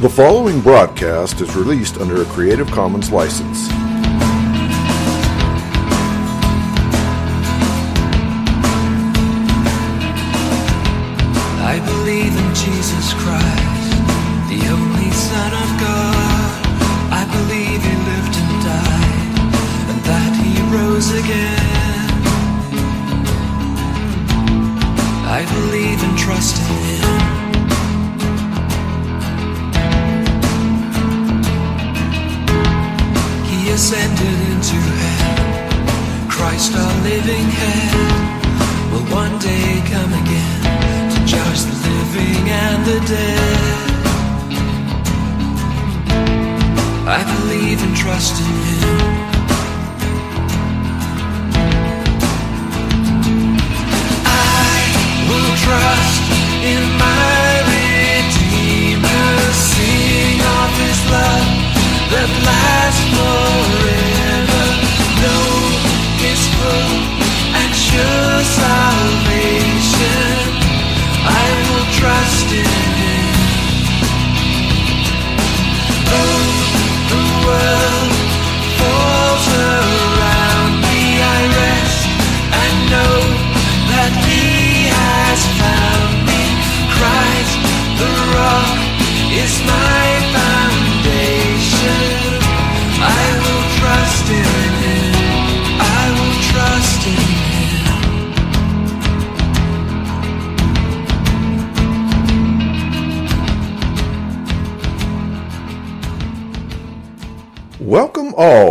The following broadcast is released under a Creative Commons license. I believe in Jesus Christ,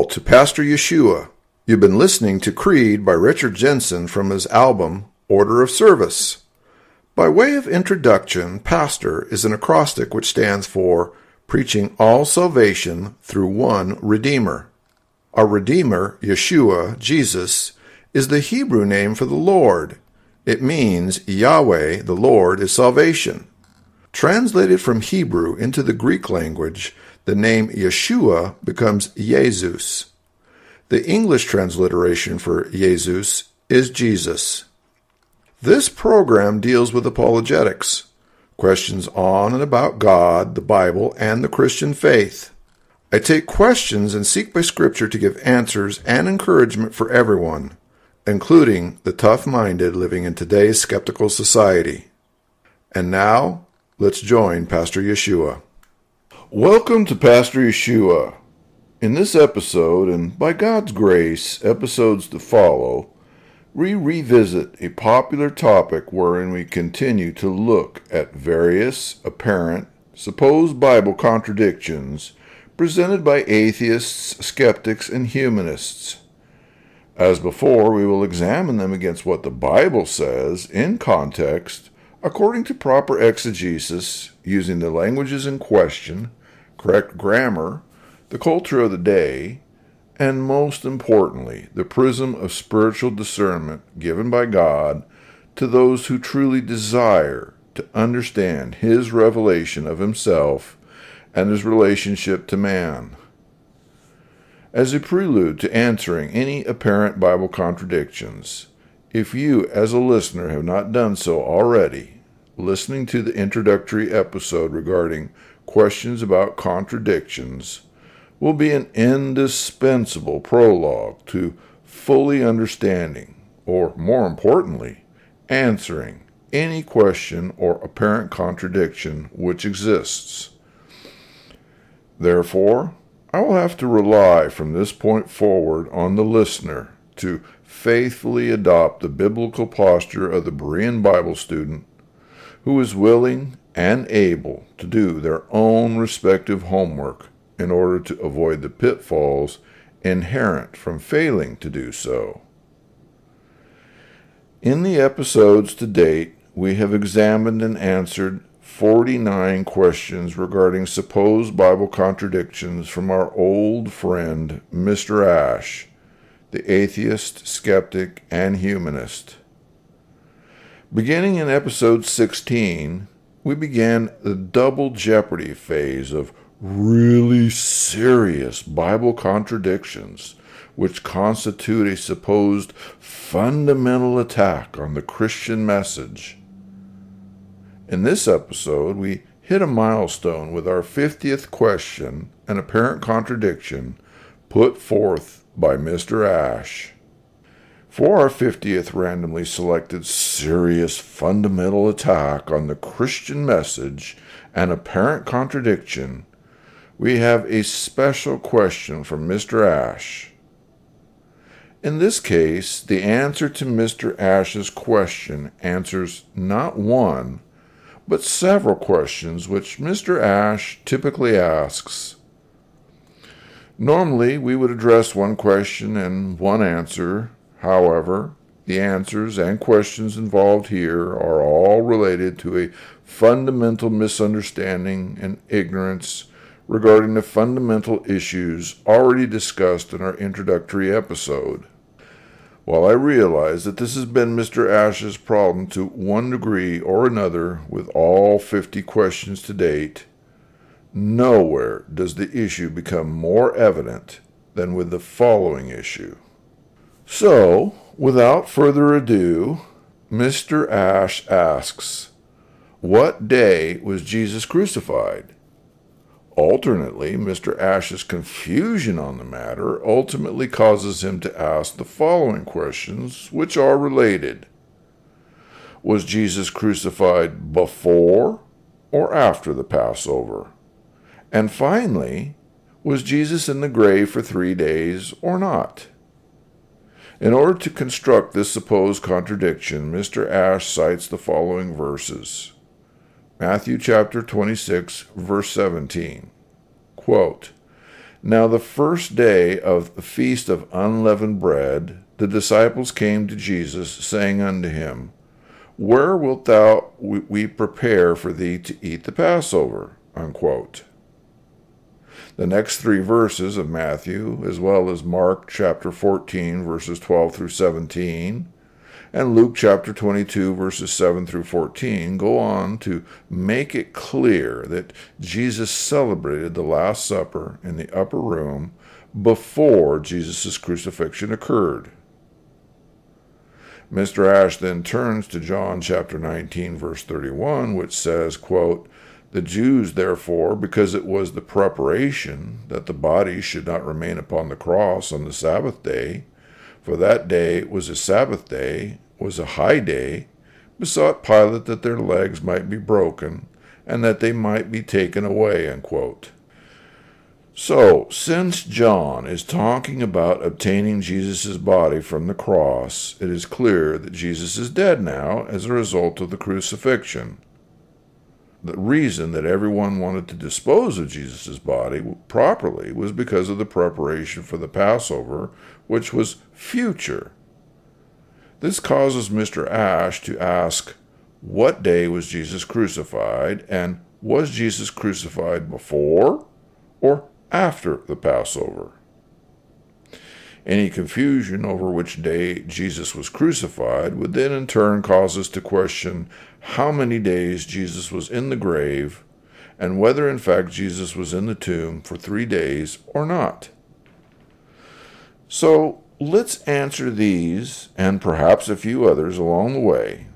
to Pastor Yeshua. You've been listening to Creed by Richard Jensen from his album Order of Service. By way of introduction, Pastor is an acrostic which stands for preaching all salvation through one Redeemer. Our Redeemer, Yeshua, Jesus, is the Hebrew name for the Lord. It means Yahweh, the Lord, is salvation. Translated from Hebrew into the Greek language, the name Yeshua becomes Jesus. The English transliteration for Jesus is Jesus. This program deals with apologetics, questions on and about God, the Bible, and the Christian faith. I take questions and seek by Scripture to give answers and encouragement for everyone, including the tough minded living in today's skeptical society. And now, let's join Pastor Yeshua. Welcome to Pastor Yeshua. In this episode, and by God's grace, episodes to follow, we revisit a popular topic wherein we continue to look at various apparent, supposed Bible contradictions presented by atheists, skeptics, and humanists. As before, we will examine them against what the Bible says in context, according to proper exegesis, using the languages in question, correct grammar, the culture of the day, and most importantly, the prism of spiritual discernment given by God to those who truly desire to understand His revelation of Himself and His relationship to man. As a prelude to answering any apparent Bible contradictions, if you, as a listener, have not done so already, listening to the introductory episode regarding questions about contradictions will be an indispensable prologue to fully understanding, or more importantly, answering any question or apparent contradiction which exists. Therefore, I will have to rely from this point forward on the listener to faithfully adopt the biblical posture of the Berean Bible student who is willing and able to do their own respective homework in order to avoid the pitfalls inherent from failing to do so. In the episodes to date, we have examined and answered 49 questions regarding supposed Bible contradictions from our old friend, Mr. Ash, the atheist, skeptic, and humanist. Beginning in episode 16, we began the double jeopardy phase of really serious Bible contradictions, which constitute a supposed fundamental attack on the Christian message. In this episode, we hit a milestone with our 50th question, an apparent contradiction put forth by Mr. Ash. For our 50th randomly selected serious fundamental attack on the Christian message and apparent contradiction, we have a special question from Mr. Ash. In this case, the answer to Mr. Ash's question answers not one, but several questions which Mr. Ash typically asks. Normally, we would address one question and one answer. However, the answers and questions involved here are all related to a fundamental misunderstanding and ignorance regarding the fundamental issues already discussed in our introductory episode. While I realize that this has been Mr. Ash's problem to one degree or another with all 50 questions to date, nowhere does the issue become more evident than with the following issue. So, without further ado, Mr. Ash asks, What day was Jesus crucified? Alternately, Mr. Ash's confusion on the matter ultimately causes him to ask the following questions, which are related. Was Jesus crucified before or after the Passover? And finally, was Jesus in the grave for three days or not? In order to construct this supposed contradiction, Mr. Ash cites the following verses. Matthew chapter 26, verse 17. Quote, now, the first day of the feast of unleavened bread, the disciples came to Jesus, saying unto him, Where wilt thou we prepare for thee to eat the Passover? Unquote. The next three verses of Matthew, as well as Mark chapter 14, verses 12 through 17, and Luke chapter 22, verses 7 through 14, go on to make it clear that Jesus celebrated the Last Supper in the upper room before Jesus' crucifixion occurred. Mr. Ash then turns to John chapter 19, verse 31, which says, quote, The Jews, therefore, because it was the preparation that the body should not remain upon the cross on the Sabbath day, for that day was a Sabbath day, was a high day, besought Pilate that their legs might be broken, and that they might be taken away. Unquote. So, since John is talking about obtaining Jesus' body from the cross, it is clear that Jesus is dead now as a result of the crucifixion. The reason that everyone wanted to dispose of Jesus' body properly was because of the preparation for the Passover, which was future. This causes Mr. Ash to ask, What day was Jesus crucified? And was Jesus crucified before or after the Passover? Any confusion over which day Jesus was crucified would then in turn cause us to question how many days Jesus was in the grave and whether in fact Jesus was in the tomb for three days or not. So let's answer these and perhaps a few others along the way.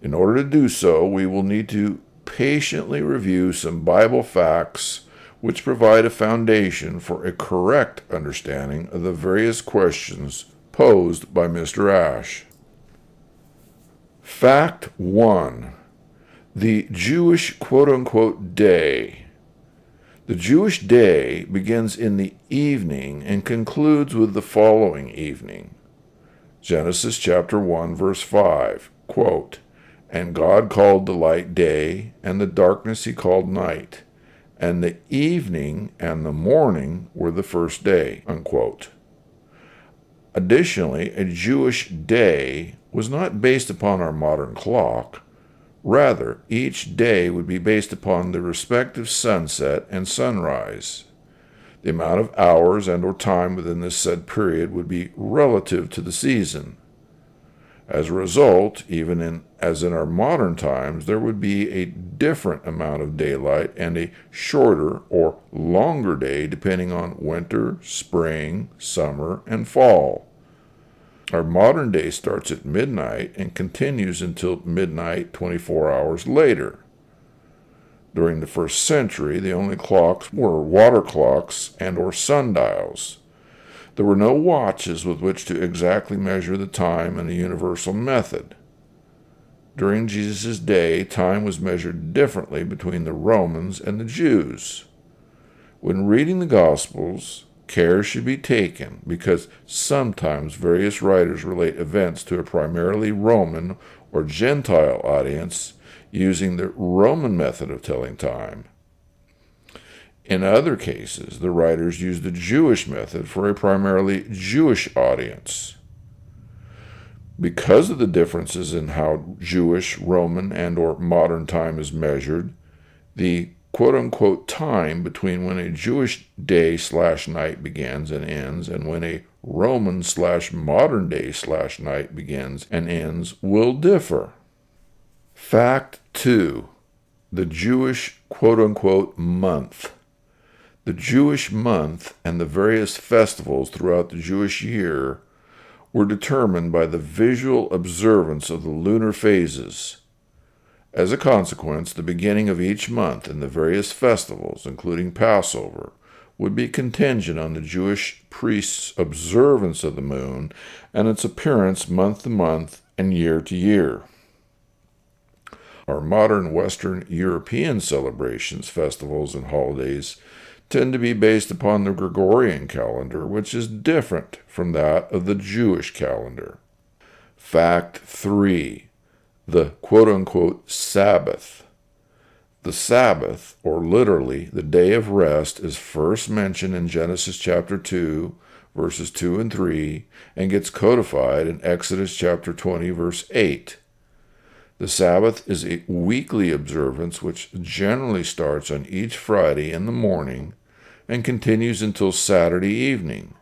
In order to do so, we will need to patiently review some Bible facts which provide a foundation for a correct understanding of the various questions posed by Mr. Ash. Fact 1 The Jewish quote unquote day. The Jewish day begins in the evening and concludes with the following evening. Genesis chapter 1 verse 5, quote, And God called the light day, and the darkness he called night and the evening and the morning were the first day. Unquote. Additionally, a Jewish day was not based upon our modern clock. Rather, each day would be based upon the respective sunset and sunrise. The amount of hours and or time within this said period would be relative to the season. As a result, even in, as in our modern times, there would be a different amount of daylight and a shorter or longer day depending on winter, spring, summer, and fall. Our modern day starts at midnight and continues until midnight 24 hours later. During the first century, the only clocks were water clocks and or sundials. There were no watches with which to exactly measure the time in the universal method. During Jesus' day, time was measured differently between the Romans and the Jews. When reading the Gospels, care should be taken because sometimes various writers relate events to a primarily Roman or Gentile audience using the Roman method of telling time. In other cases, the writers use the Jewish method for a primarily Jewish audience. Because of the differences in how Jewish, Roman, and or modern time is measured, the quote unquote time between when a Jewish day slash night begins and ends and when a Roman slash modern day slash night begins and ends will differ. Fact 2. The Jewish quote unquote month. The Jewish month and the various festivals throughout the Jewish year were determined by the visual observance of the lunar phases. As a consequence, the beginning of each month and the various festivals, including Passover, would be contingent on the Jewish priest's observance of the moon and its appearance month to month and year to year. Our modern Western European celebrations, festivals, and holidays tend to be based upon the Gregorian calendar, which is different from that of the Jewish calendar. Fact 3. The quote unquote Sabbath. The Sabbath, or literally the day of rest, is first mentioned in Genesis chapter 2, verses 2 and 3, and gets codified in Exodus chapter 20, verse 8. The Sabbath is a weekly observance which generally starts on each Friday in the morning and continues until Saturday evening.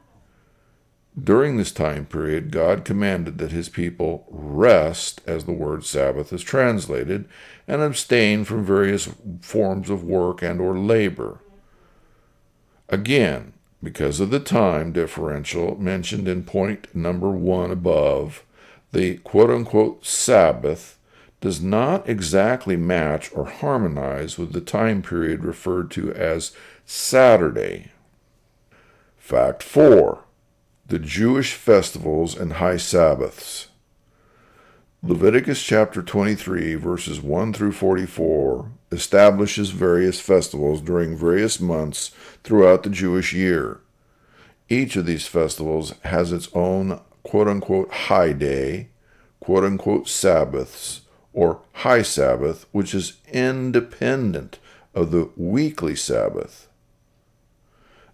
During this time period, God commanded that his people rest, as the word Sabbath is translated, and abstain from various forms of work and or labor. Again, because of the time differential mentioned in point number one above, the quote unquote Sabbath does not exactly match or harmonize with the time period referred to as Saturday. Fact 4. The Jewish festivals and high Sabbaths. Leviticus chapter 23, verses 1 through 44, establishes various festivals during various months throughout the Jewish year. Each of these festivals has its own quote unquote high day, quote unquote Sabbaths, or high Sabbath, which is independent of the weekly Sabbath.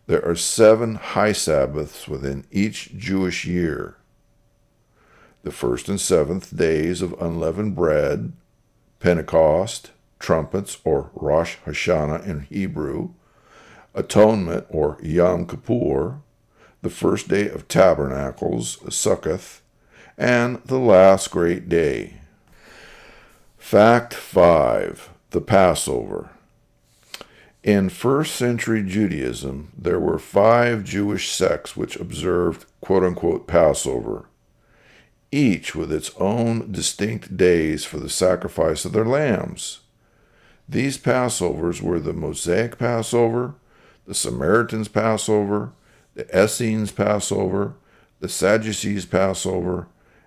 There are seven high Sabbaths within each Jewish year. The first and seventh days of unleavened bread, Pentecost, trumpets, or Rosh Hashanah in Hebrew, atonement, or Yom Kippur, the first day of tabernacles, Sukkoth, and the last great day, Fact 5 The Passover. In first century Judaism, there were five Jewish sects which observed quote unquote Passover, each with its own distinct days for the sacrifice of their lambs. These Passovers were the Mosaic Passover, the Samaritans' Passover, the Essenes' Passover, the Sadducees' Passover,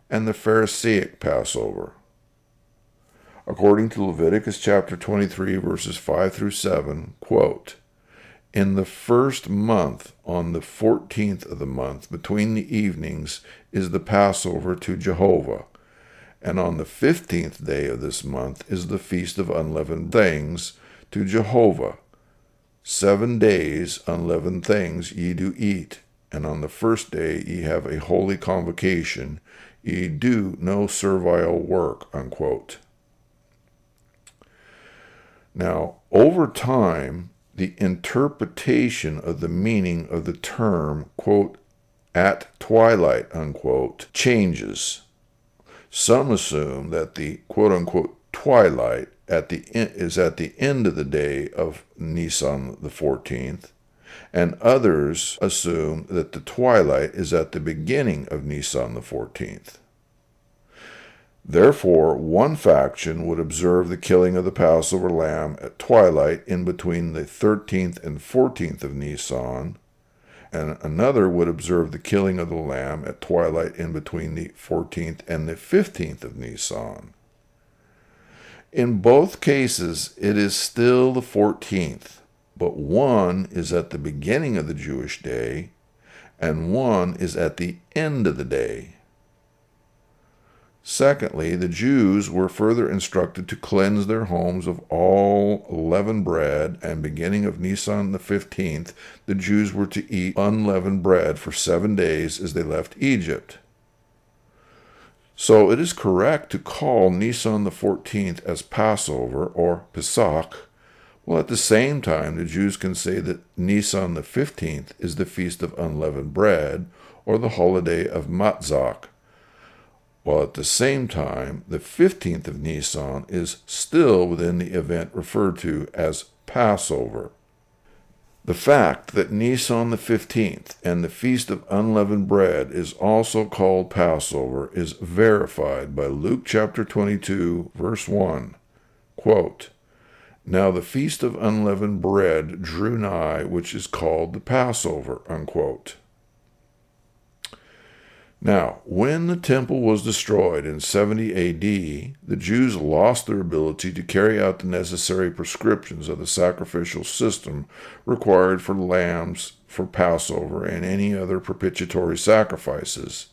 and the Pharisaic Passover according to Leviticus chapter 23, verses 5 through 7, quote, In the first month, on the fourteenth of the month, between the evenings, is the Passover to Jehovah. And on the fifteenth day of this month is the feast of unleavened things to Jehovah. Seven days unleavened things ye do eat, and on the first day ye have a holy convocation, ye do no servile work. Unquote. Now, over time, the interpretation of the meaning of the term, quote, at twilight, unquote, changes. Some assume that the quote unquote twilight at the is at the end of the day of Nisan the 14th, and others assume that the twilight is at the beginning of Nisan the 14th. Therefore, one faction would observe the killing of the Passover lamb at twilight in between the 13th and 14th of Nisan, and another would observe the killing of the lamb at twilight in between the 14th and the 15th of Nisan. In both cases, it is still the 14th, but one is at the beginning of the Jewish day, and one is at the end of the day. Secondly, the Jews were further instructed to cleanse their homes of all leavened bread, and beginning of Nisan the fifteenth, the Jews were to eat unleavened bread for seven days as they left Egypt. So it is correct to call Nisan the fourteenth as Passover or Pesach, while at the same time the Jews can say that Nisan the fifteenth is the feast of unleavened bread, or the holiday of Matzah while at the same time the 15th of Nisan is still within the event referred to as Passover. The fact that Nisan the 15th and the Feast of Unleavened Bread is also called Passover is verified by Luke chapter 22, verse 1. Quote, now the feast of unleavened bread drew nigh, which is called the Passover. Unquote. Now, when the temple was destroyed in 70 AD, the Jews lost their ability to carry out the necessary prescriptions of the sacrificial system required for lambs for Passover and any other propitiatory sacrifices.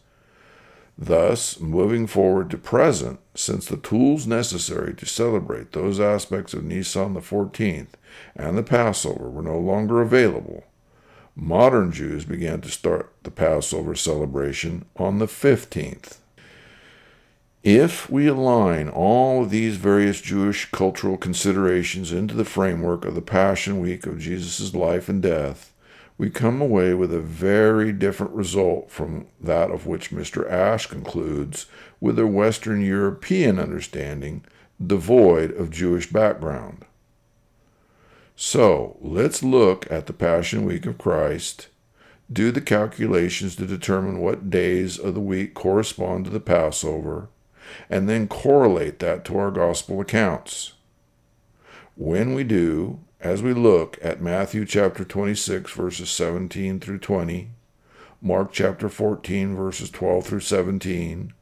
Thus, moving forward to present, since the tools necessary to celebrate those aspects of Nisan the 14th and the Passover were no longer available, Modern Jews began to start the Passover celebration on the 15th. If we align all of these various Jewish cultural considerations into the framework of the Passion Week of Jesus' life and death, we come away with a very different result from that of which Mr. Ash concludes with a Western European understanding devoid of Jewish background. So let's look at the Passion Week of Christ, do the calculations to determine what days of the week correspond to the Passover, and then correlate that to our gospel accounts. When we do, as we look at Matthew chapter 26, verses 17 through 20, Mark chapter 14, verses 12 through 17,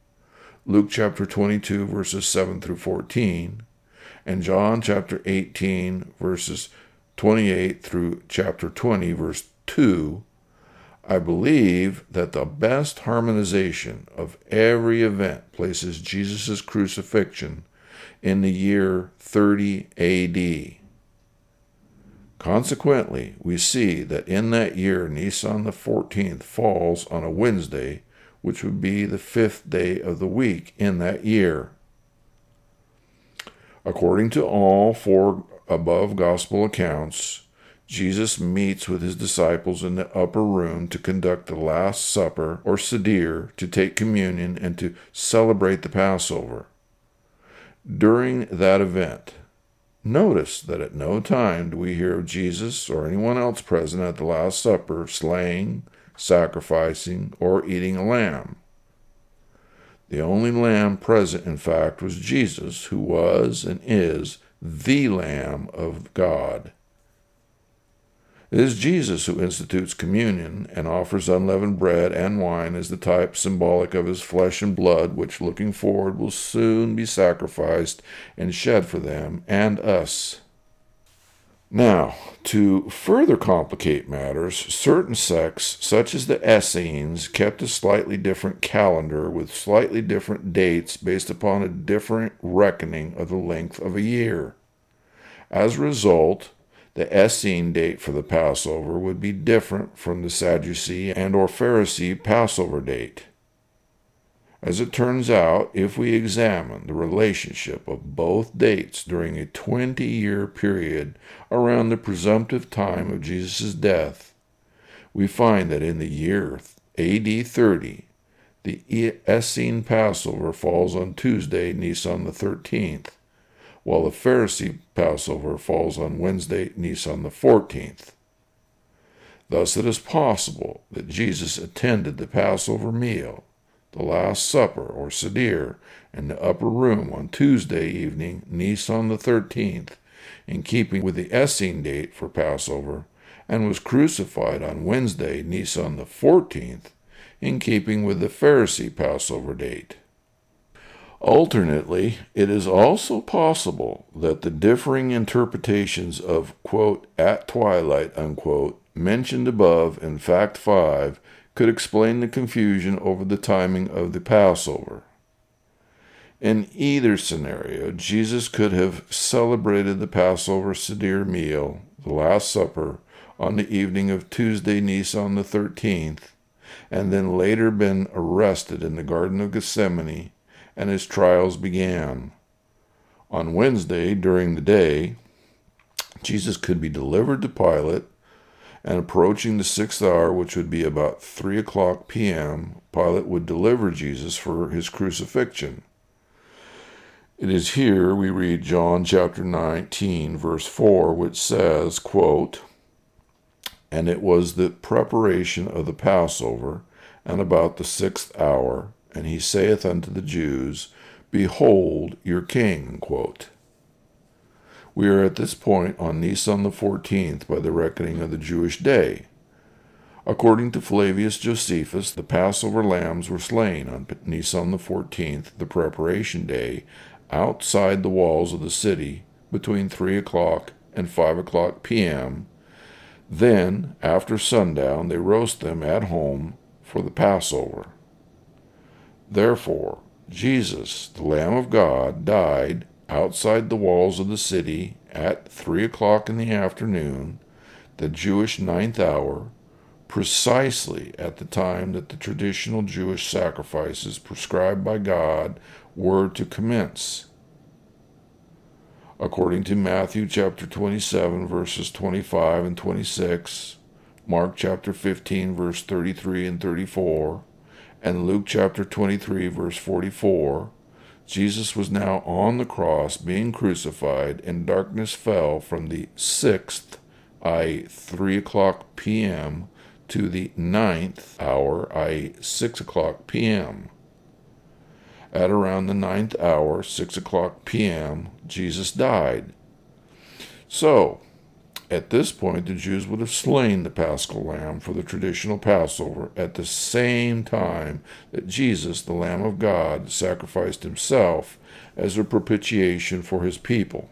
Luke chapter 22, verses 7 through 14, and John chapter 18, verses 28 through chapter 20, verse 2, I believe that the best harmonization of every event places Jesus' crucifixion in the year 30 AD. Consequently, we see that in that year, Nisan the 14th falls on a Wednesday, which would be the fifth day of the week in that year. According to all four above gospel accounts, Jesus meets with his disciples in the upper room to conduct the Last Supper or Seder, to take communion, and to celebrate the Passover. During that event, notice that at no time do we hear of Jesus or anyone else present at the Last Supper slaying, sacrificing, or eating a lamb. The only lamb present, in fact, was Jesus, who was and is the Lamb of God. It is Jesus who institutes communion and offers unleavened bread and wine as the type symbolic of his flesh and blood, which looking forward will soon be sacrificed and shed for them and us. Now, to further complicate matters, certain sects, such as the Essenes, kept a slightly different calendar with slightly different dates based upon a different reckoning of the length of a year. As a result, the Essene date for the Passover would be different from the Sadducee and or Pharisee Passover date. As it turns out, if we examine the relationship of both dates during a 20 year period around the presumptive time of Jesus' death, we find that in the year AD 30, the Essene Passover falls on Tuesday, Nisan the 13th, while the Pharisee Passover falls on Wednesday, Nisan the 14th. Thus, it is possible that Jesus attended the Passover meal the Last Supper, or Seder, in the upper room on Tuesday evening, Nisan the 13th, in keeping with the Essene date for Passover, and was crucified on Wednesday, Nisan the 14th, in keeping with the Pharisee Passover date. Alternately, it is also possible that the differing interpretations of, quote, at twilight, unquote, mentioned above in Fact 5 could explain the confusion over the timing of the Passover. In either scenario, Jesus could have celebrated the Passover Seder meal, the Last Supper, on the evening of Tuesday, Nisan the 13th, and then later been arrested in the Garden of Gethsemane and his trials began. On Wednesday, during the day, Jesus could be delivered to Pilate, and approaching the sixth hour, which would be about three o'clock p.m., Pilate would deliver Jesus for his crucifixion. It is here we read John chapter 19, verse 4, which says, quote, And it was the preparation of the Passover, and about the sixth hour, and he saith unto the Jews, Behold your king. Quote. We are at this point on Nisan the 14th by the reckoning of the Jewish day. According to Flavius Josephus, the Passover lambs were slain on Nisan the 14th, the preparation day, outside the walls of the city between 3 o'clock and 5 o'clock p.m. Then, after sundown, they roast them at home for the Passover. Therefore, Jesus, the Lamb of God, died outside the walls of the city at three o'clock in the afternoon, the Jewish ninth hour, precisely at the time that the traditional Jewish sacrifices prescribed by God were to commence. According to Matthew chapter 27, verses 25 and 26, Mark chapter 15, verse 33 and 34, and Luke chapter 23, verse 44, Jesus was now on the cross being crucified, and darkness fell from the sixth, i.e., 3 o'clock p.m., to the ninth hour, i.e., 6 o'clock p.m. At around the ninth hour, 6 o'clock p.m., Jesus died. So, at this point, the Jews would have slain the paschal lamb for the traditional Passover at the same time that Jesus, the Lamb of God, sacrificed himself as a propitiation for his people.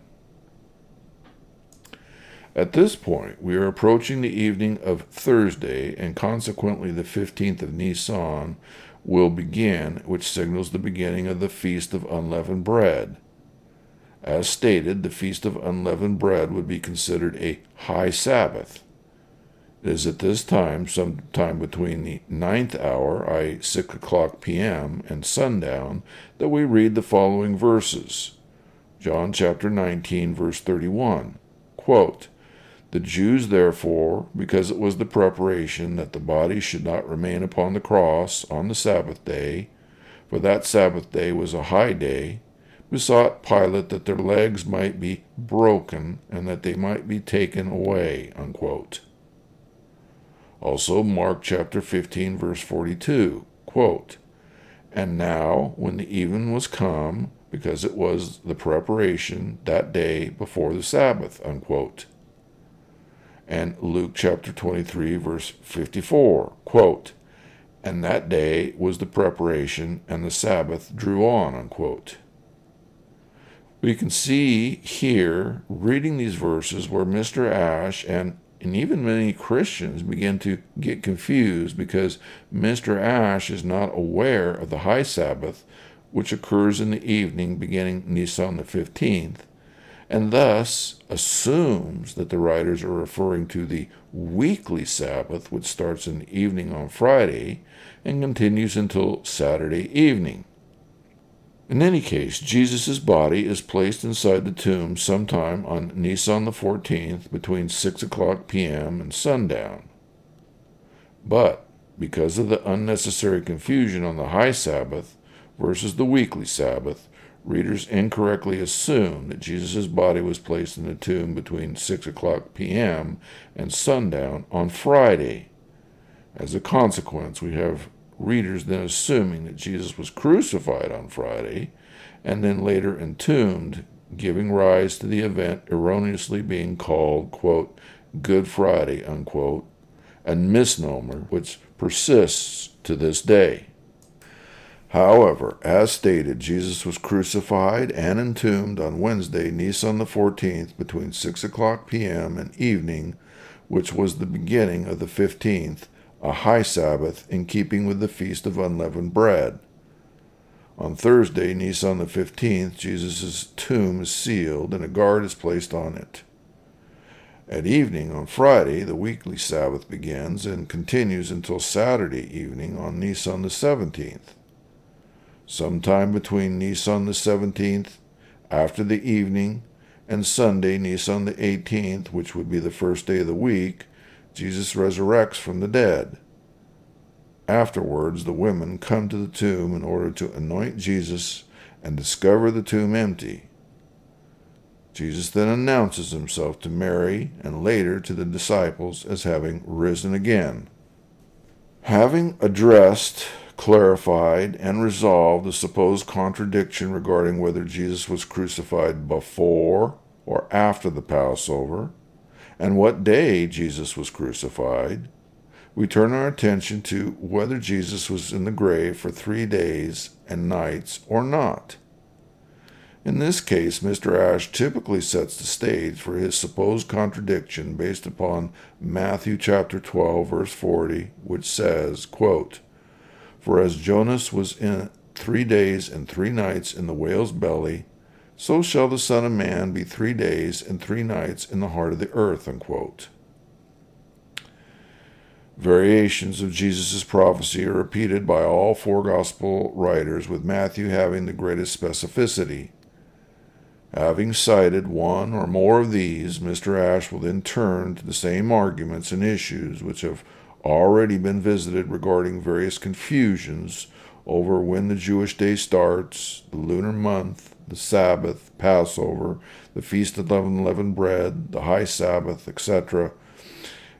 At this point, we are approaching the evening of Thursday, and consequently the 15th of Nisan will begin, which signals the beginning of the Feast of Unleavened Bread. As stated, the Feast of Unleavened Bread would be considered a high Sabbath. It is at this time, sometime between the ninth hour, i.e., 6 o'clock p.m., and sundown, that we read the following verses. John chapter 19, verse 31. Quote, the Jews, therefore, because it was the preparation that the body should not remain upon the cross on the Sabbath day, for that Sabbath day was a high day, besought Pilate that their legs might be broken and that they might be taken away. Unquote. Also, Mark chapter 15, verse 42, quote, And now, when the even was come, because it was the preparation that day before the Sabbath, unquote. And Luke chapter 23, verse 54, quote, And that day was the preparation, and the Sabbath drew on, unquote. We can see here, reading these verses, where Mr. Ash and, and even many Christians begin to get confused because Mr. Ash is not aware of the high Sabbath, which occurs in the evening beginning Nisan the 15th, and thus assumes that the writers are referring to the weekly Sabbath, which starts in the evening on Friday and continues until Saturday evening. In any case, Jesus' body is placed inside the tomb sometime on Nisan the 14th between 6 o'clock p.m. and sundown. But, because of the unnecessary confusion on the high Sabbath versus the weekly Sabbath, readers incorrectly assume that Jesus' body was placed in the tomb between 6 o'clock p.m. and sundown on Friday. As a consequence, we have readers then assuming that Jesus was crucified on Friday and then later entombed, giving rise to the event erroneously being called, quote, Good Friday, unquote, a misnomer which persists to this day. However, as stated, Jesus was crucified and entombed on Wednesday, Nisan the 14th, between 6 o'clock p.m. and evening, which was the beginning of the 15th, a high Sabbath in keeping with the Feast of Unleavened Bread. On Thursday, Nisan the 15th, Jesus' tomb is sealed and a guard is placed on it. At evening on Friday, the weekly Sabbath begins and continues until Saturday evening on Nisan the 17th. Sometime between Nisan the 17th, after the evening, and Sunday, Nisan the 18th, which would be the first day of the week, Jesus resurrects from the dead. Afterwards, the women come to the tomb in order to anoint Jesus and discover the tomb empty. Jesus then announces himself to Mary and later to the disciples as having risen again. Having addressed clarified and resolved the supposed contradiction regarding whether Jesus was crucified before or after the Passover, and what day Jesus was crucified, we turn our attention to whether Jesus was in the grave for three days and nights or not. In this case, Mr. Ash typically sets the stage for his supposed contradiction based upon Matthew chapter 12 verse 40, which says, quote, for as Jonas was in three days and three nights in the whale's belly, so shall the Son of Man be three days and three nights in the heart of the earth. Unquote. Variations of Jesus' prophecy are repeated by all four gospel writers, with Matthew having the greatest specificity. Having cited one or more of these, Mr. Ash will then turn to the same arguments and issues which have already been visited regarding various confusions over when the Jewish day starts, the lunar month, the Sabbath, Passover, the Feast of Unleavened Bread, the High Sabbath, etc.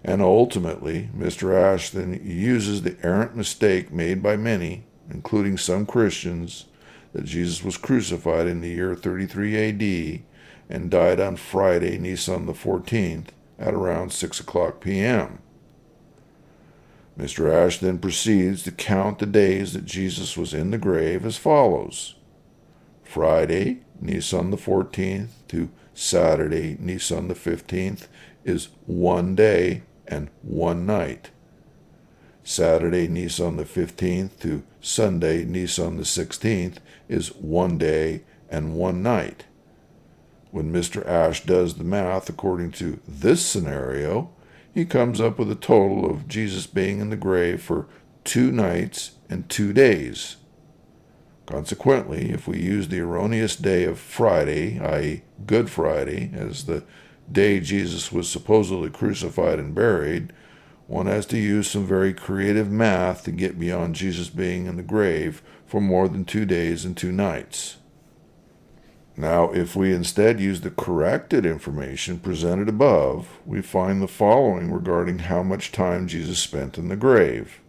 And ultimately, Mr. Ash then uses the errant mistake made by many, including some Christians, that Jesus was crucified in the year 33 AD and died on Friday, Nisan the 14th, at around 6 o'clock p.m. Mr. Ash then proceeds to count the days that Jesus was in the grave as follows Friday, Nisan the 14th, to Saturday, Nisan the 15th, is one day and one night. Saturday, Nisan the 15th, to Sunday, Nisan the 16th, is one day and one night. When Mr. Ash does the math according to this scenario, he comes up with a total of Jesus being in the grave for two nights and two days. Consequently, if we use the erroneous day of Friday, i.e., Good Friday, as the day Jesus was supposedly crucified and buried, one has to use some very creative math to get beyond Jesus being in the grave for more than two days and two nights. Now, if we instead use the corrected information presented above, we find the following regarding how much time Jesus spent in the grave.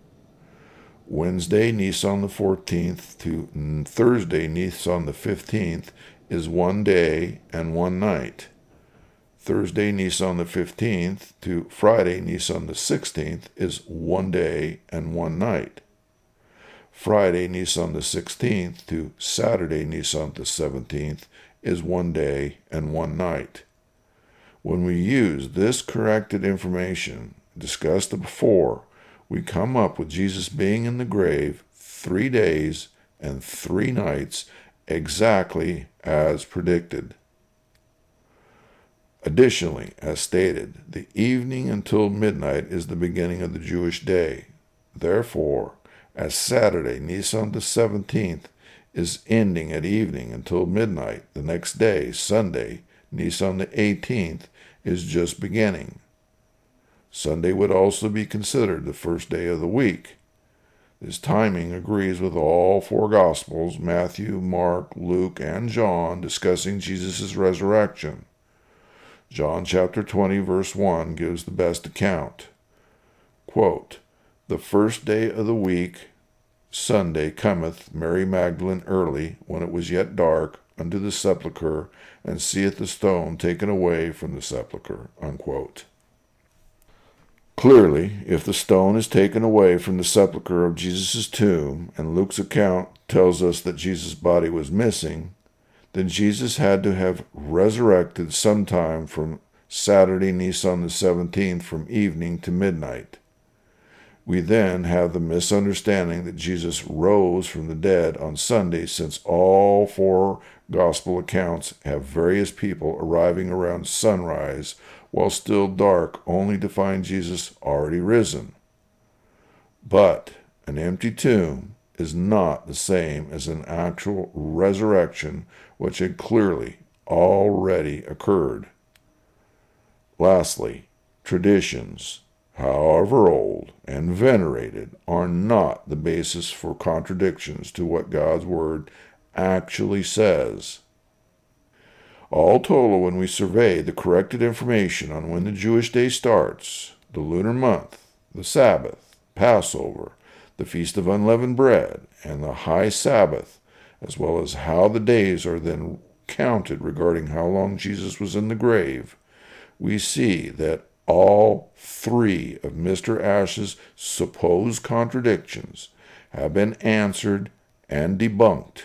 Wednesday, Nisan the 14th to mm, Thursday, Nisan the 15th is one day and one night. Thursday, Nisan the 15th to Friday, Nisan the 16th is one day and one night. Friday, Nisan the 16th to Saturday, Nisan the 17th is one day and one night. When we use this corrected information discussed before, we come up with Jesus being in the grave three days and three nights exactly as predicted. Additionally, as stated, the evening until midnight is the beginning of the Jewish day. Therefore, as Saturday, Nisan the 17th, is ending at evening until midnight the next day, Sunday, Nisan the 18th, is just beginning. Sunday would also be considered the first day of the week. This timing agrees with all four Gospels Matthew, Mark, Luke, and John discussing Jesus' resurrection. John chapter 20, verse 1 gives the best account. Quote, the first day of the week, Sunday cometh Mary Magdalene early, when it was yet dark, unto the sepulchre, and seeth the stone taken away from the sepulchre. Unquote. Clearly, if the stone is taken away from the sepulchre of Jesus' tomb, and Luke's account tells us that Jesus' body was missing, then Jesus had to have resurrected sometime from Saturday, Nisan the 17th, from evening to midnight. We then have the misunderstanding that Jesus rose from the dead on Sunday, since all four gospel accounts have various people arriving around sunrise while still dark, only to find Jesus already risen. But an empty tomb is not the same as an actual resurrection which had clearly already occurred. Lastly, traditions, however old and venerated, are not the basis for contradictions to what God's Word actually says. All total, when we survey the corrected information on when the Jewish day starts, the lunar month, the Sabbath, Passover, the Feast of Unleavened Bread, and the High Sabbath, as well as how the days are then counted regarding how long Jesus was in the grave, we see that all three of Mr. Ash's supposed contradictions have been answered and debunked.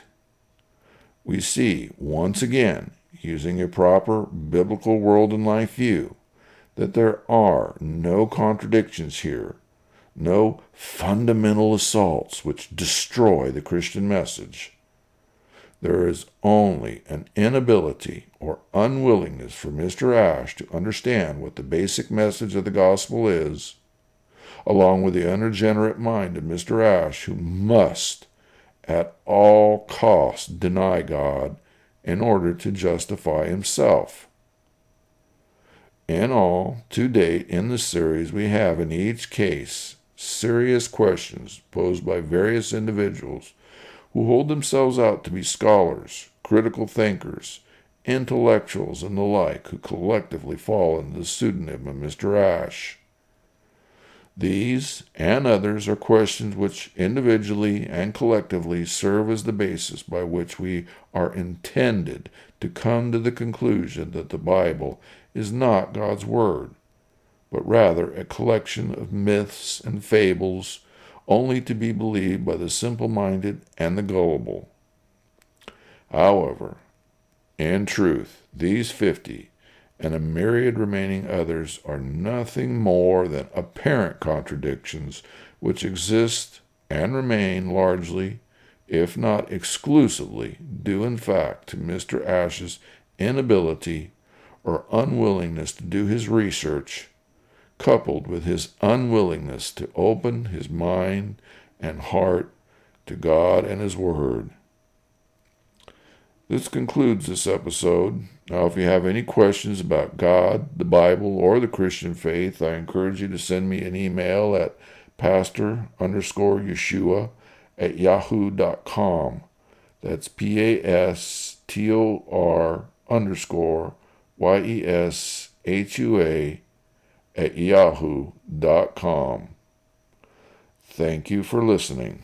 We see, once again, using a proper biblical world and life view, that there are no contradictions here, no fundamental assaults which destroy the Christian message. There is only an inability or unwillingness for Mr. Ash to understand what the basic message of the gospel is, along with the unregenerate mind of Mr. Ash, who must at all costs deny God in order to justify himself. In all, to date in the series, we have in each case serious questions posed by various individuals who hold themselves out to be scholars, critical thinkers, intellectuals, and the like, who collectively fall under the pseudonym of Mr. Ash. These and others are questions which individually and collectively serve as the basis by which we are intended to come to the conclusion that the Bible is not God's Word, but rather a collection of myths and fables only to be believed by the simple minded and the gullible. However, in truth, these fifty and a myriad remaining others are nothing more than apparent contradictions which exist and remain largely, if not exclusively, due in fact to Mr. Ash's inability or unwillingness to do his research, coupled with his unwillingness to open his mind and heart to God and His Word. This concludes this episode. Now, if you have any questions about God, the Bible, or the Christian faith, I encourage you to send me an email at pastor underscore Yeshua at yahoo.com. That's P A S T O R underscore Y E S H U A at yahoo.com. Thank you for listening.